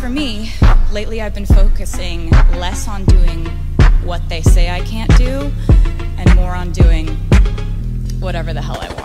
for me, lately I've been focusing less on doing what they say I can't do and more on doing whatever the hell I want.